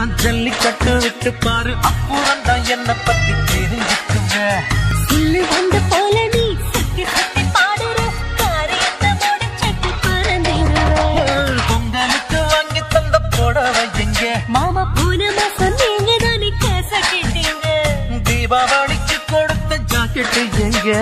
நான் ஜல்லிக்கட்டு விட்டு பாரு. அப்புறம் தான் என்ன பத்தி தெரிஞ்சுக்குங்க. சொல்லி வந்த போல நீ சுத்தி சுத்தி பாடுற. காரியத்தோட சட்டி பறந்துடுற பொங்கலுக்கு வாங்கி தந்த புடவ எங்க?